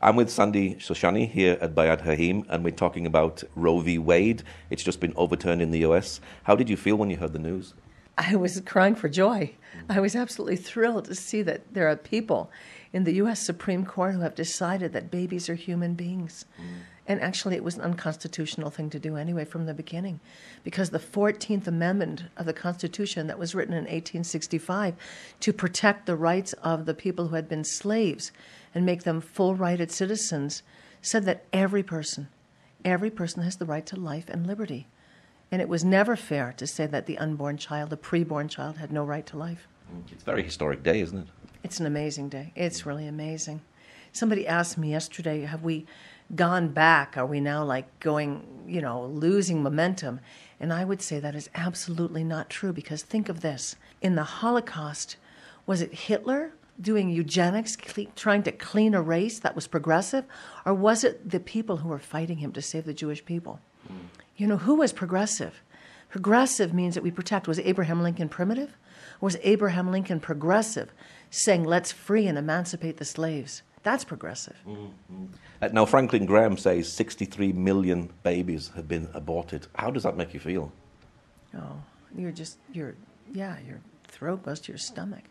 I'm with Sandy Shoshani here at Be'ad Chaim, and we're talking about Roe v. Wade. It's just been overturned in the US. How did you feel when you heard the news? I was crying for joy. I was absolutely thrilled to see that there are people in the US Supreme Court who have decided that babies are human beings. Mm. And actually, it was an unconstitutional thing to do anyway from the beginning, because the 14th Amendment of the Constitution that was written in 1865 to protect the rights of the people who had been slaves and make them full righted citizens said that every person, every person has the right to life and liberty. And it was never fair to say that the unborn child, the preborn child, had no right to life. It's a very historic day, isn't it? It's an amazing day. It's really amazing. Somebody asked me yesterday, have we gone back? Are we now like going, you know, losing momentum? And I would say that is absolutely not true because think of this. In the Holocaust, was it Hitler doing eugenics, trying to clean a race that was progressive? Or was it the people who were fighting him to save the Jewish people? Mm. You know, who was progressive? Progressive means that we protect. Was Abraham Lincoln primitive? was Abraham Lincoln progressive, saying, let's free and emancipate the slaves? That's progressive. Mm-hmm. Uh, now, Franklin Graham says 63 million babies have been aborted. How does that make you feel? Oh, you're just, you're, yeah, your throat goes to your stomach.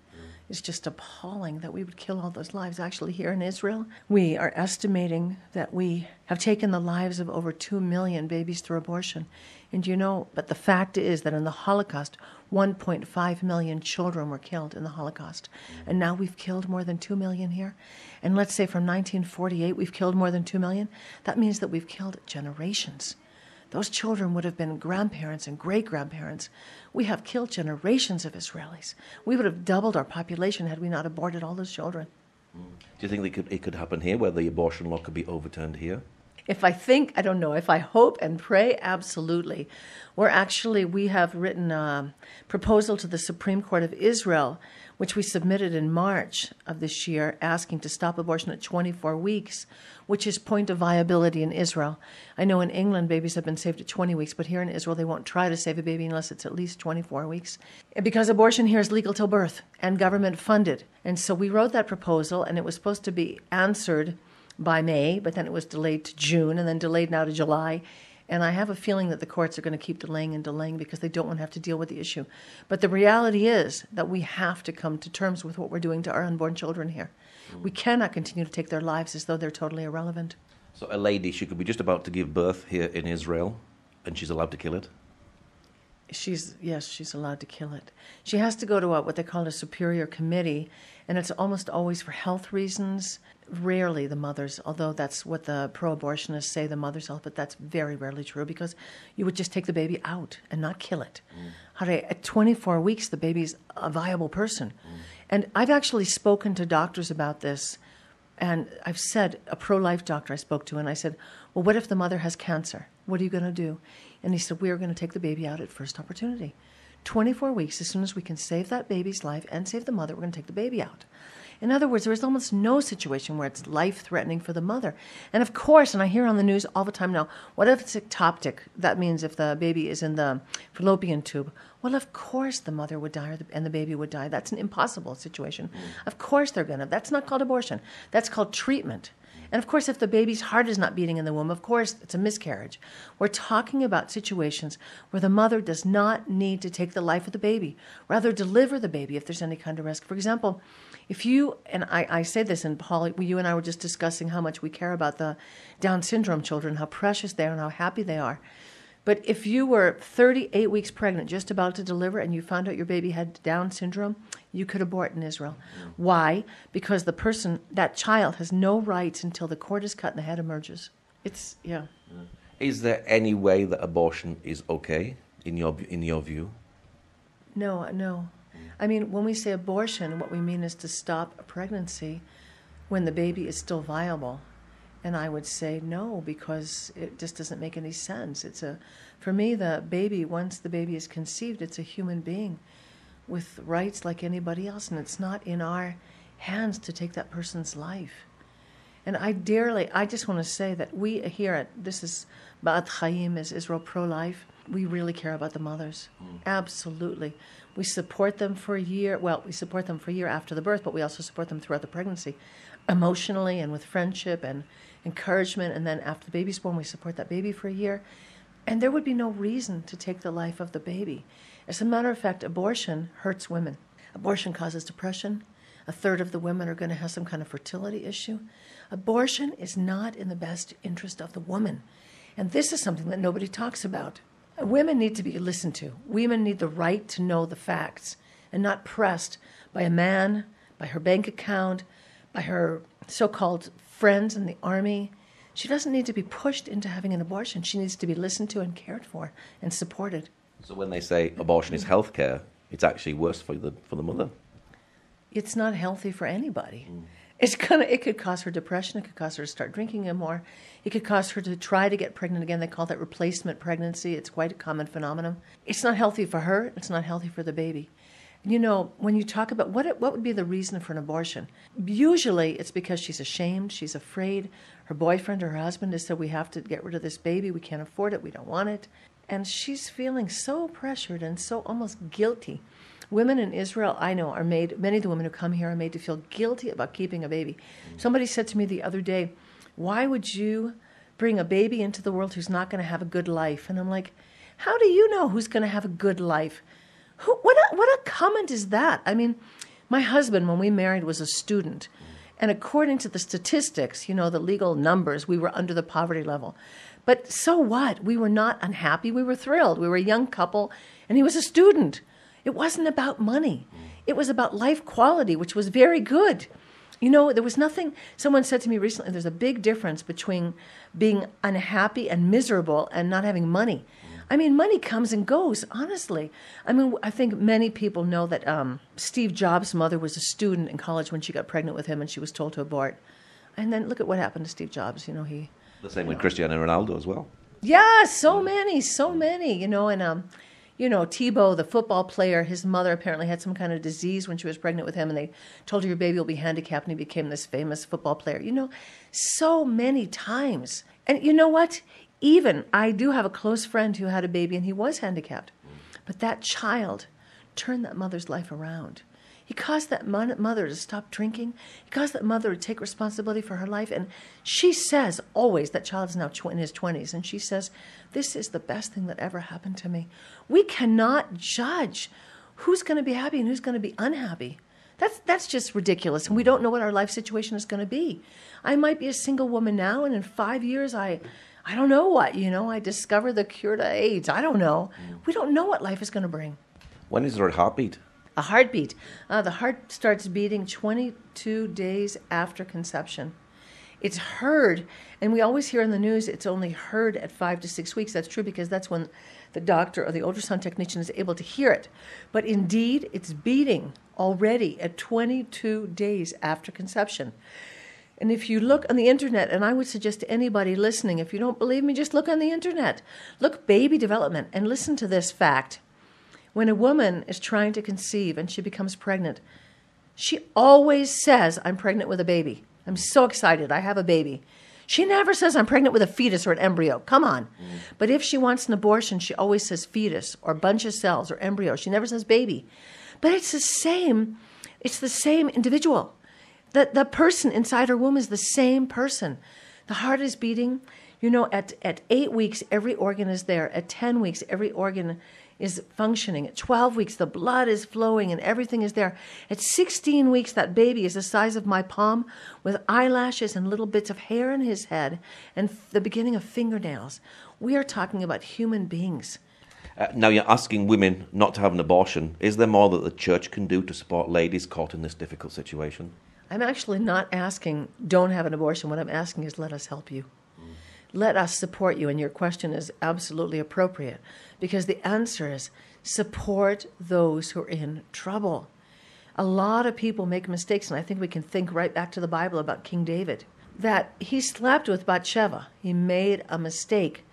It's just appalling that we would kill all those lives. Actually, here in Israel, we are estimating that we have taken the lives of over 2 million babies through abortion. And you know, but the fact is that in the Holocaust, 1.5 million children were killed in the Holocaust. And now we've killed more than 2 million here. And let's say from 1948, we've killed more than 2 million. That means that we've killed generations. Those children would have been grandparents and great grandparents. We have killed generations of Israelis. We would have doubled our population had we not aborted all those children. Do you think it could, it could happen here, where the abortion law could be overturned here? If I think, I don't know. If I hope and pray, absolutely. We're actually, we have written a proposal to the Supreme Court of Israel, which we submitted in March of this year, asking to stop abortion at 24 weeks, which is point of viability in Israel. I know in England babies have been saved at 20 weeks, but here in Israel they won't try to save a baby unless it's at least 24 weeks. Because abortion here is legal till birth and government funded. And so we wrote that proposal, and it was supposed to be answered by May, but then it was delayed to June and then delayed now to July. And I have a feeling that the courts are going to keep delaying and delaying because they don't want to have to deal with the issue. But the reality is that we have to come to terms with what we're doing to our unborn children here. Mm. We cannot continue to take their lives as though they're totally irrelevant. So, a lady, she could be just about to give birth here in Israel, and she's allowed to kill it? She's, yes, she's allowed to kill it. She has to go to a, what they call a superior committee, and it's almost always for health reasons rarely the mothers, although that's what the pro abortionists say the mother's health, but that's very rarely true because you would just take the baby out and not kill it. Mm. At 24 weeks, the baby's a viable person. Mm. And I've actually spoken to doctors about this, and I've said, a pro life doctor I spoke to, and I said, Well, what if the mother has cancer? What are you going to do? And he said, We are going to take the baby out at first opportunity. 24 weeks, as soon as we can save that baby's life and save the mother, we're going to take the baby out. In other words, there is almost no situation where it's life threatening for the mother. And of course, and I hear on the news all the time now, what if it's ectopic? That means if the baby is in the fallopian tube. Well, of course the mother would die the, and the baby would die. That's an impossible situation. Mm. Of course they're going to. That's not called abortion. That's called treatment. And of course, if the baby's heart is not beating in the womb, of course, it's a miscarriage. We're talking about situations where the mother does not need to take the life of the baby, rather, deliver the baby if there's any kind of risk. For example, if you, and I, I say this, and Paul, you and I were just discussing how much we care about the Down syndrome children, how precious they are, and how happy they are. But if you were 38 weeks pregnant, just about to deliver, and you found out your baby had Down syndrome, you could abort in Israel. Mm-hmm. Why? Because the person, that child, has no rights until the cord is cut and the head emerges. It's, yeah. Mm. Is there any way that abortion is okay in your, in your view? No, uh, no. Mm. I mean, when we say abortion, what we mean is to stop a pregnancy when the baby is still viable. And I would say no, because it just doesn't make any sense. It's a, for me, the baby, once the baby is conceived, it's a human being with rights like anybody else, and it's not in our hands to take that person's life. And I dearly, I just want to say that we here at, this is Be'ad Chaim, is Israel Pro Life, we really care about the mothers. Mm. Absolutely. We support them for a year. Well, we support them for a year after the birth, but we also support them throughout the pregnancy. Emotionally and with friendship and encouragement. And then after the baby's born, we support that baby for a year. And there would be no reason to take the life of the baby. As a matter of fact, abortion hurts women. Abortion causes depression. A third of the women are going to have some kind of fertility issue. Abortion is not in the best interest of the woman. And this is something that nobody talks about. Women need to be listened to. Women need the right to know the facts and not pressed by a man, by her bank account, by her so called friends in the army. She doesn't need to be pushed into having an abortion. She needs to be listened to and cared for and supported. So when they say abortion is health care, it's actually worse for the, for the mother. It's not healthy for anybody. Mm. It's gonna. It could cause her depression. It could cause her to start drinking more. It could cause her to try to get pregnant again. They call that replacement pregnancy. It's quite a common phenomenon. It's not healthy for her. It's not healthy for the baby. You know, when you talk about what what would be the reason for an abortion, usually it's because she's ashamed, she's afraid, her boyfriend or her husband has said we have to get rid of this baby, we can't afford it, we don't want it, and she's feeling so pressured and so almost guilty. Women in Israel, I know, are made, many of the women who come here are made to feel guilty about keeping a baby. Somebody said to me the other day, Why would you bring a baby into the world who's not going to have a good life? And I'm like, How do you know who's going to have a good life? Who, what, a, what a comment is that? I mean, my husband, when we married, was a student. And according to the statistics, you know, the legal numbers, we were under the poverty level. But so what? We were not unhappy. We were thrilled. We were a young couple, and he was a student. It wasn't about money, it was about life quality, which was very good. You know, there was nothing. Someone said to me recently there's a big difference between being unhappy and miserable and not having money. I mean, money comes and goes, honestly. I mean, I think many people know that um, Steve Jobs' mother was a student in college when she got pregnant with him and she was told to abort. And then look at what happened to Steve Jobs. You know, he. The same with Cristiano Ronaldo as well. Yeah, so many, so many, you know, and, um, you know, Tebow, the football player, his mother apparently had some kind of disease when she was pregnant with him, and they told her your baby will be handicapped, and he became this famous football player. You know, so many times. And you know what? Even I do have a close friend who had a baby and he was handicapped, but that child turned that mother's life around. He caused that mother to stop drinking. He caused that mother to take responsibility for her life. And she says always, that child is now in his 20s, and she says, This is the best thing that ever happened to me. We cannot judge who's going to be happy and who's going to be unhappy. That's, that's just ridiculous. And we don't know what our life situation is going to be. I might be a single woman now, and in five years, I I don't know what, you know, I discovered the cure to AIDS. I don't know. We don't know what life is going to bring. When is there a heartbeat? A heartbeat. Uh, the heart starts beating 22 days after conception. It's heard, and we always hear in the news it's only heard at five to six weeks. That's true because that's when the doctor or the ultrasound technician is able to hear it. But indeed, it's beating already at 22 days after conception. And if you look on the internet, and I would suggest to anybody listening, if you don't believe me, just look on the internet. Look baby development and listen to this fact. When a woman is trying to conceive and she becomes pregnant, she always says, I'm pregnant with a baby. I'm so excited. I have a baby. She never says, I'm pregnant with a fetus or an embryo. Come on. Mm. But if she wants an abortion, she always says fetus or bunch of cells or embryo. She never says baby. But it's the same. It's the same individual. The, the person inside her womb is the same person. The heart is beating. You know, at, at eight weeks, every organ is there. At 10 weeks, every organ is functioning. At 12 weeks, the blood is flowing and everything is there. At 16 weeks, that baby is the size of my palm with eyelashes and little bits of hair in his head and the beginning of fingernails. We are talking about human beings. Uh, now, you're asking women not to have an abortion. Is there more that the church can do to support ladies caught in this difficult situation? I'm actually not asking, don't have an abortion. What I'm asking is, let us help you. Mm. Let us support you. And your question is absolutely appropriate because the answer is support those who are in trouble. A lot of people make mistakes, and I think we can think right back to the Bible about King David that he slept with Bathsheba. He made a mistake,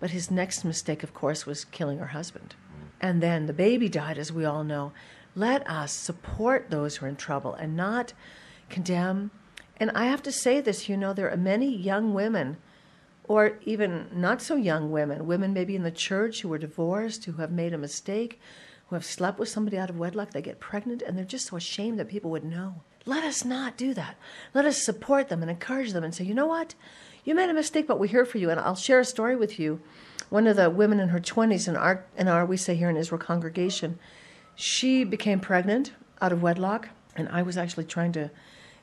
but his next mistake, of course, was killing her husband. And then the baby died, as we all know. Let us support those who are in trouble and not condemn. And I have to say this, you know, there are many young women, or even not so young women, women maybe in the church who are divorced, who have made a mistake, who have slept with somebody out of wedlock, they get pregnant, and they're just so ashamed that people would know. Let us not do that. Let us support them and encourage them and say, you know what? You made a mistake, but we're here for you. And I'll share a story with you. One of the women in her 20s in our, in our we say here in Israel congregation, she became pregnant out of wedlock. And I was actually trying to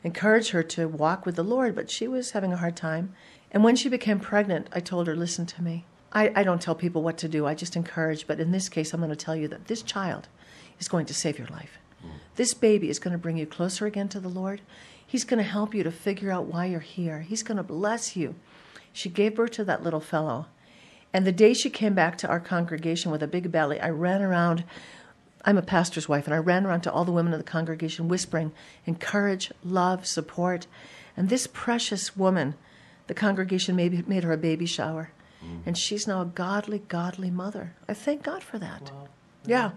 encourage her to walk with the Lord, but she was having a hard time. And when she became pregnant, I told her, listen to me. I, I don't tell people what to do, I just encourage. But in this case, I'm going to tell you that this child is going to save your life. Mm. This baby is going to bring you closer again to the Lord. He's going to help you to figure out why you're here. He's going to bless you. She gave birth to that little fellow. And the day she came back to our congregation with a big belly, I ran around. I'm a pastor's wife, and I ran around to all the women of the congregation whispering encourage, love, support. And this precious woman, the congregation made, made her a baby shower. Mm. And she's now a godly, godly mother. I thank God for that. Wow. Yeah.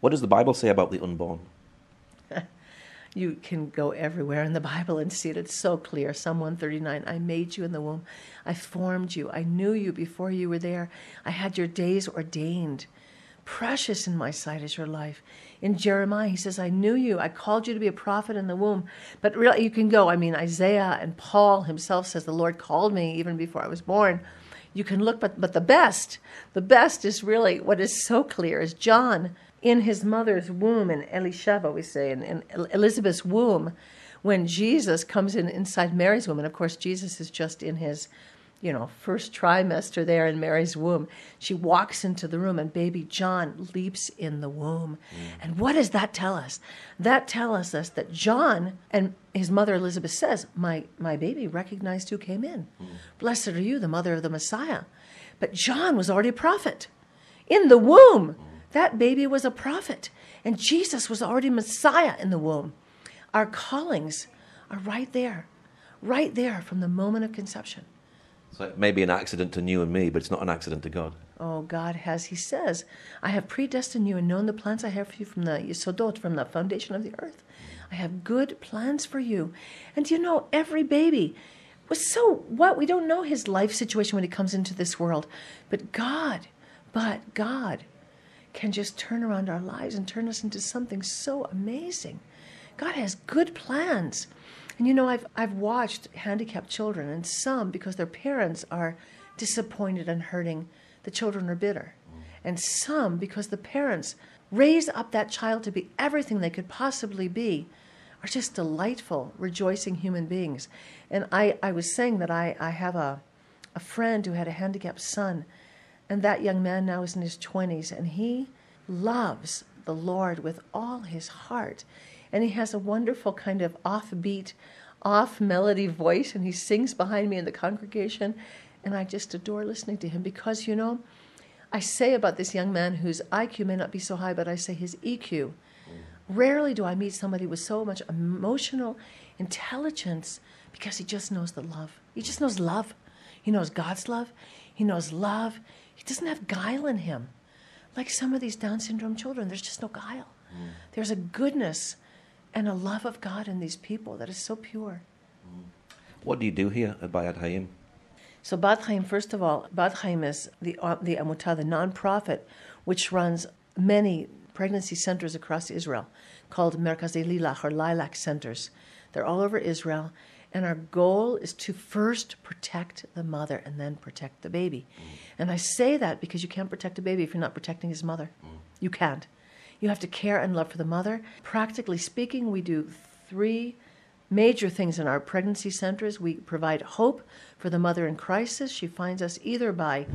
What does the Bible say about the unborn? you can go everywhere in the Bible and see it. It's so clear. Psalm 139 I made you in the womb. I formed you. I knew you before you were there. I had your days ordained. Precious in my sight is your life. In Jeremiah, he says, I knew you. I called you to be a prophet in the womb. But really, you can go. I mean, Isaiah and Paul himself says, The Lord called me even before I was born you can look, but, but the best, the best is really what is so clear is John in his mother's womb, in Elisheva, we say, in, in Elizabeth's womb, when Jesus comes in inside Mary's womb, and of course, Jesus is just in his you know, first trimester there in Mary's womb. She walks into the room and baby John leaps in the womb. Mm. And what does that tell us? That tells us that John and his mother Elizabeth says, My my baby recognized who came in. Mm. Blessed are you, the mother of the Messiah. But John was already a prophet. In the womb, mm. that baby was a prophet. And Jesus was already Messiah in the womb. Our callings are right there, right there from the moment of conception. So it may be an accident to you and me, but it's not an accident to God. Oh, God has. He says, I have predestined you and known the plans I have for you from the Yisodot, from the foundation of the earth. I have good plans for you. And you know, every baby was so what? We don't know his life situation when he comes into this world. But God, but God can just turn around our lives and turn us into something so amazing. God has good plans. And you know, I've, I've watched handicapped children, and some, because their parents are disappointed and hurting, the children are bitter. And some, because the parents raise up that child to be everything they could possibly be, are just delightful, rejoicing human beings. And I, I was saying that I, I have a, a friend who had a handicapped son, and that young man now is in his 20s, and he loves the Lord with all his heart and he has a wonderful kind of offbeat, off melody voice, and he sings behind me in the congregation, and I just adore listening to him because, you know, I say about this young man whose IQ may not be so high, but I say his EQ. Rarely do I meet somebody with so much emotional intelligence because he just knows the love. He just knows love. He knows God's love. He knows love. He doesn't have guile in him. Like some of these Down syndrome children, there's just no guile. Mm. There's a goodness and a love of God in these people that is so pure. What do you do here at Be'ad Chaim? So Be'ad Chaim, first of all, Be'ad Chaim is the uh, the Amutah, the nonprofit, which runs many pregnancy centers across Israel, called Merkaz Lilach or Lilac centers. They're all over Israel, and our goal is to first protect the mother and then protect the baby. Mm. And I say that because you can't protect a baby if you're not protecting his mother. Mm. You can't. You have to care and love for the mother. Practically speaking, we do three major things in our pregnancy centers. We provide hope for the mother in crisis. She finds us either by,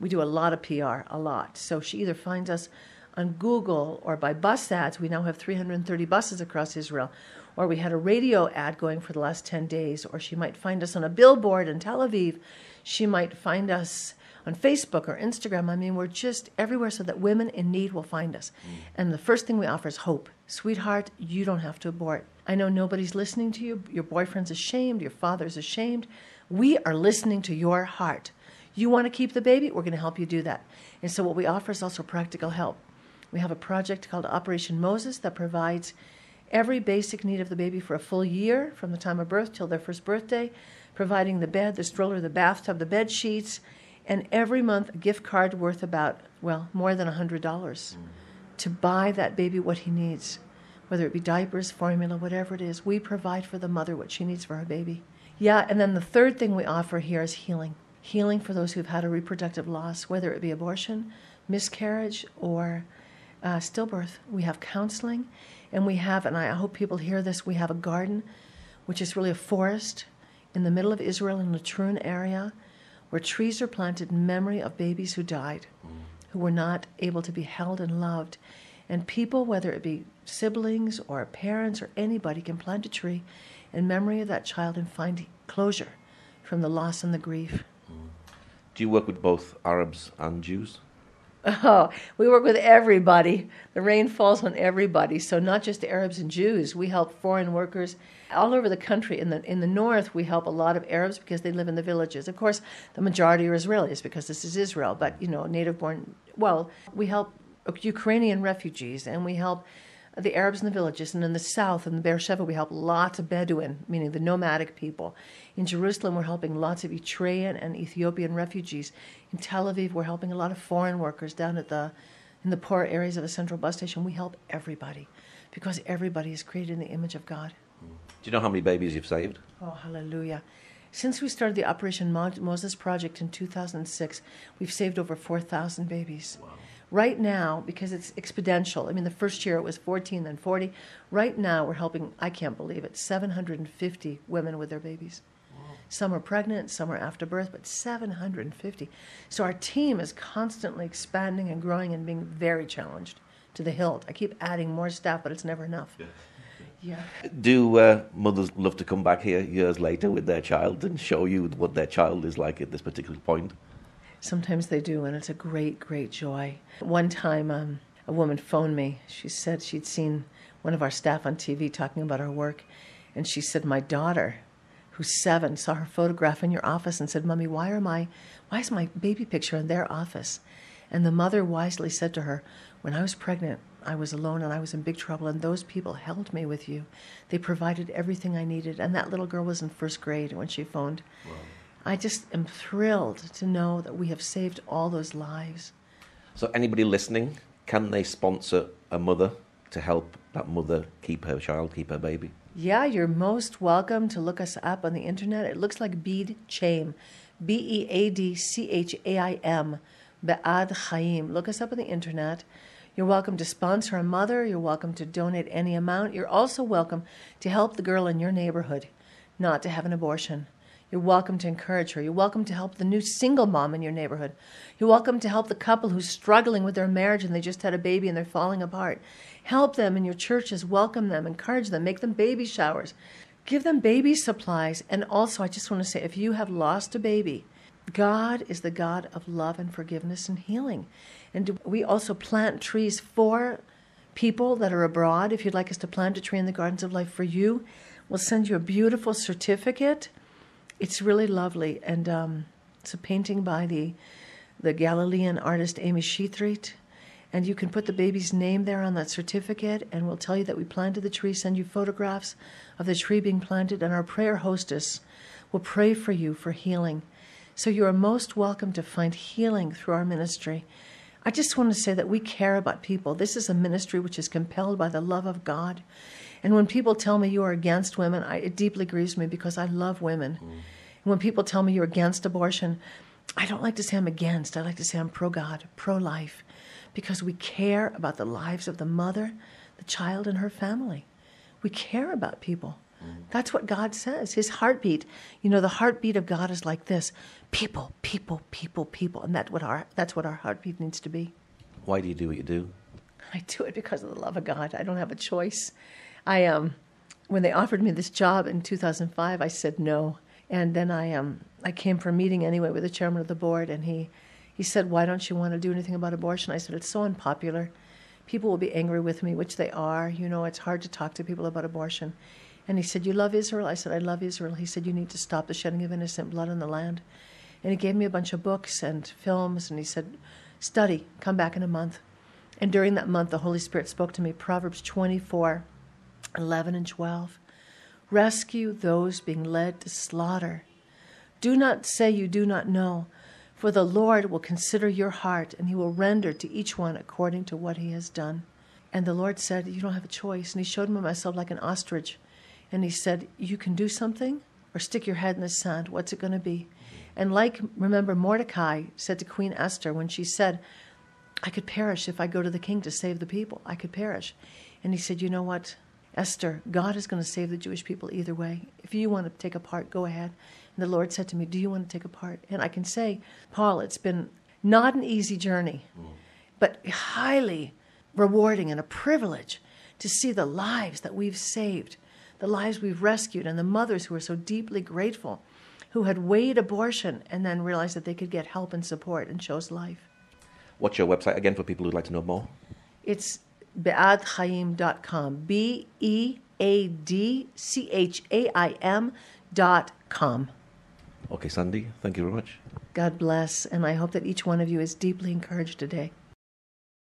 we do a lot of PR, a lot. So she either finds us on Google or by bus ads. We now have 330 buses across Israel. Or we had a radio ad going for the last 10 days. Or she might find us on a billboard in Tel Aviv. She might find us on Facebook or Instagram. I mean, we're just everywhere so that women in need will find us. Mm. And the first thing we offer is hope. Sweetheart, you don't have to abort. I know nobody's listening to you. Your boyfriend's ashamed. Your father's ashamed. We are listening to your heart. You want to keep the baby? We're going to help you do that. And so, what we offer is also practical help. We have a project called Operation Moses that provides every basic need of the baby for a full year from the time of birth till their first birthday, providing the bed, the stroller, the bathtub, the bed sheets, and every month a gift card worth about well more than a hundred dollars mm. to buy that baby what he needs whether it be diapers, formula, whatever it is. We provide for the mother what she needs for her baby. Yeah, and then the third thing we offer here is healing. Healing for those who've had a reproductive loss, whether it be abortion, miscarriage, or uh, stillbirth. We have counseling, and we have, and I hope people hear this, we have a garden, which is really a forest in the middle of Israel in the Latrun area, where trees are planted in memory of babies who died, who were not able to be held and loved. And people, whether it be siblings or parents or anybody, can plant a tree in memory of that child and find closure from the loss and the grief. Do you work with both Arabs and Jews? Oh, we work with everybody. The rain falls on everybody. So not just Arabs and Jews. We help foreign workers all over the country. In the in the north, we help a lot of Arabs because they live in the villages. Of course, the majority are Israelis because this is Israel. But you know, native-born. Well, we help Ukrainian refugees, and we help the Arabs in the villages, and in the south, in the Beersheba, we help lots of Bedouin, meaning the nomadic people. In Jerusalem, we're helping lots of Eritrean and Ethiopian refugees. In Tel Aviv, we're helping a lot of foreign workers down at the in the poor areas of the central bus station. We help everybody because everybody is created in the image of God. Do you know how many babies you've saved? Oh, hallelujah. Since we started the Operation Moses Project in 2006, we've saved over 4,000 babies. Wow. Right now, because it's exponential, I mean, the first year it was 14, then 40. Right now, we're helping, I can't believe it, 750 women with their babies. Some are pregnant, some are after birth, but 750. So our team is constantly expanding and growing and being very challenged to the hilt. I keep adding more staff, but it's never enough. Yeah. Yeah. Do uh, mothers love to come back here years later with their child and show you what their child is like at this particular point? Sometimes they do, and it's a great, great joy. One time, um, a woman phoned me. She said she'd seen one of our staff on TV talking about our work, and she said, My daughter who's seven, saw her photograph in your office and said, Mommy, why are my why is my baby picture in their office? And the mother wisely said to her, When I was pregnant, I was alone and I was in big trouble, and those people held me with you. They provided everything I needed. And that little girl was in first grade when she phoned. Wow. I just am thrilled to know that we have saved all those lives. So, anybody listening, can they sponsor a mother to help that mother keep her child, keep her baby? Yeah, you're most welcome to look us up on the internet. It looks like Bead Chaim, B E A D C H A I M, Be'ad Chaim. Look us up on the internet. You're welcome to sponsor a mother. You're welcome to donate any amount. You're also welcome to help the girl in your neighborhood not to have an abortion. You're welcome to encourage her. You're welcome to help the new single mom in your neighborhood. You're welcome to help the couple who's struggling with their marriage and they just had a baby and they're falling apart. Help them in your churches, welcome them, encourage them, make them baby showers, give them baby supplies. And also, I just want to say if you have lost a baby, God is the God of love and forgiveness and healing. And we also plant trees for people that are abroad. If you'd like us to plant a tree in the gardens of life for you, we'll send you a beautiful certificate it's really lovely, and um, it's a painting by the the Galilean artist Amy Sheethreet. And you can put the baby's name there on that certificate, and we'll tell you that we planted the tree, send you photographs of the tree being planted, and our prayer hostess will pray for you for healing. So you are most welcome to find healing through our ministry. I just want to say that we care about people. This is a ministry which is compelled by the love of God. And when people tell me you are against women, I, it deeply grieves me because I love women. Mm. And when people tell me you're against abortion, I don't like to say I'm against. I like to say I'm pro God, pro life, because we care about the lives of the mother, the child, and her family. We care about people. Mm. That's what God says. His heartbeat, you know, the heartbeat of God is like this people, people, people, people. And that's what our, that's what our heartbeat needs to be. Why do you do what you do? I do it because of the love of God. I don't have a choice. I um, when they offered me this job in 2005, I said no, and then I um, I came for a meeting anyway with the chairman of the board, and he he said, "Why don't you want to do anything about abortion?" I said, "It's so unpopular. People will be angry with me, which they are. You know, it's hard to talk to people about abortion." And he said, "You love Israel?" I said, "I love Israel." He said, "You need to stop the shedding of innocent blood on the land." And he gave me a bunch of books and films, and he said, "Study. Come back in a month." And during that month, the Holy Spirit spoke to me Proverbs 24 11 and 12. Rescue those being led to slaughter. Do not say you do not know, for the Lord will consider your heart, and he will render to each one according to what he has done. And the Lord said, You don't have a choice. And He showed me myself like an ostrich. And He said, You can do something or stick your head in the sand. What's it going to be? And like, remember, Mordecai said to Queen Esther when she said, I could perish if I go to the king to save the people. I could perish. And he said, You know what, Esther, God is going to save the Jewish people either way. If you want to take a part, go ahead. And the Lord said to me, Do you want to take a part? And I can say, Paul, it's been not an easy journey, but highly rewarding and a privilege to see the lives that we've saved, the lives we've rescued, and the mothers who are so deeply grateful, who had weighed abortion and then realized that they could get help and support and chose life. What's your website again for people who'd like to know more? It's beadchaim.com. B E A D C H A I M dot com. Okay, Sandy, thank you very much. God bless, and I hope that each one of you is deeply encouraged today.